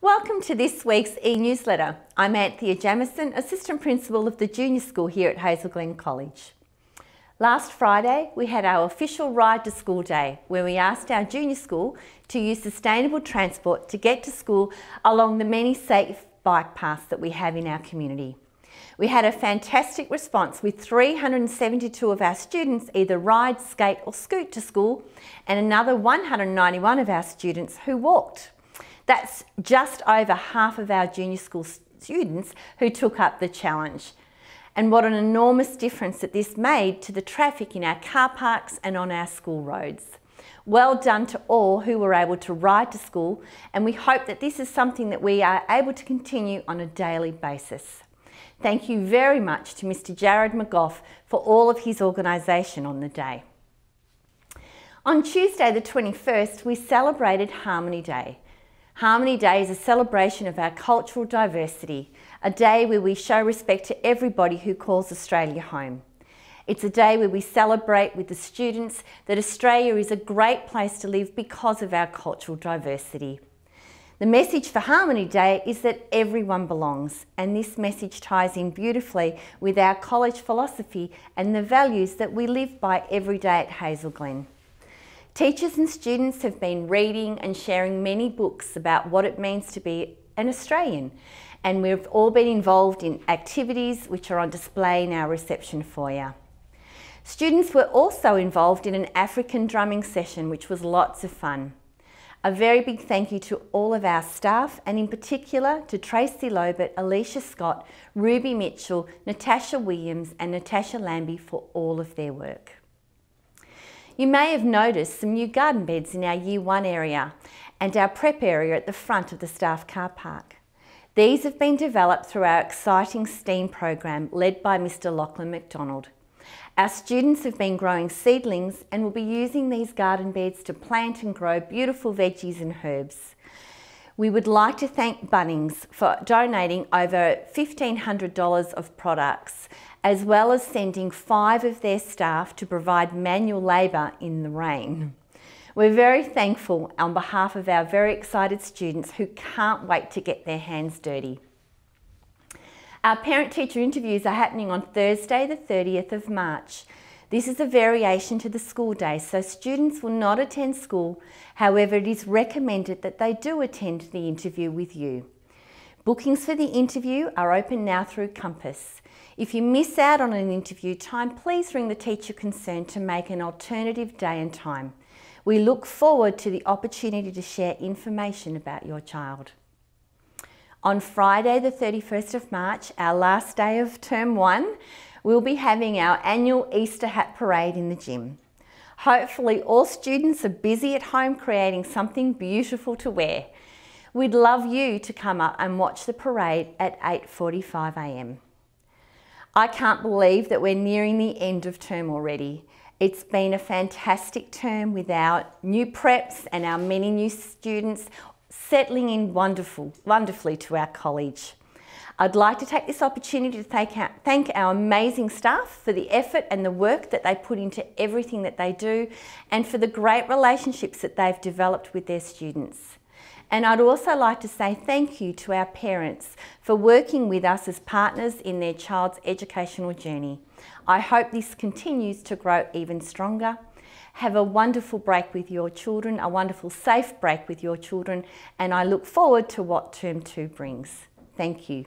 Welcome to this week's e-newsletter. I'm Anthea Jamison, Assistant Principal of the Junior School here at Hazel Glen College. Last Friday, we had our official Ride to School Day, where we asked our junior school to use sustainable transport to get to school along the many safe bike paths that we have in our community. We had a fantastic response with 372 of our students either ride, skate or scoot to school and another 191 of our students who walked. That's just over half of our junior school students who took up the challenge. And what an enormous difference that this made to the traffic in our car parks and on our school roads. Well done to all who were able to ride to school and we hope that this is something that we are able to continue on a daily basis. Thank you very much to Mr Jared McGough for all of his organisation on the day. On Tuesday the 21st we celebrated Harmony Day Harmony Day is a celebration of our cultural diversity, a day where we show respect to everybody who calls Australia home. It's a day where we celebrate with the students that Australia is a great place to live because of our cultural diversity. The message for Harmony Day is that everyone belongs, and this message ties in beautifully with our college philosophy and the values that we live by every day at Hazel Glen. Teachers and students have been reading and sharing many books about what it means to be an Australian and we've all been involved in activities which are on display in our reception foyer. Students were also involved in an African drumming session which was lots of fun. A very big thank you to all of our staff and in particular to Tracy Lobert, Alicia Scott, Ruby Mitchell, Natasha Williams and Natasha Lambie for all of their work. You may have noticed some new garden beds in our Year 1 area and our prep area at the front of the staff car park. These have been developed through our exciting STEAM program led by Mr Lachlan McDonald. Our students have been growing seedlings and will be using these garden beds to plant and grow beautiful veggies and herbs. We would like to thank Bunnings for donating over $1,500 of products as well as sending five of their staff to provide manual labour in the rain. We're very thankful on behalf of our very excited students who can't wait to get their hands dirty. Our parent-teacher interviews are happening on Thursday the 30th of March. This is a variation to the school day, so students will not attend school. However, it is recommended that they do attend the interview with you. Bookings for the interview are open now through Compass. If you miss out on an interview time, please ring the teacher concerned to make an alternative day and time. We look forward to the opportunity to share information about your child. On Friday the 31st of March, our last day of term one, we'll be having our annual Easter hat parade in the gym. Hopefully all students are busy at home creating something beautiful to wear. We'd love you to come up and watch the parade at 8.45am. I can't believe that we're nearing the end of term already. It's been a fantastic term with our new preps and our many new students settling in wonderful, wonderfully to our college. I'd like to take this opportunity to thank our, thank our amazing staff for the effort and the work that they put into everything that they do and for the great relationships that they've developed with their students. And I'd also like to say thank you to our parents for working with us as partners in their child's educational journey. I hope this continues to grow even stronger. Have a wonderful break with your children, a wonderful safe break with your children, and I look forward to what term two brings. Thank you.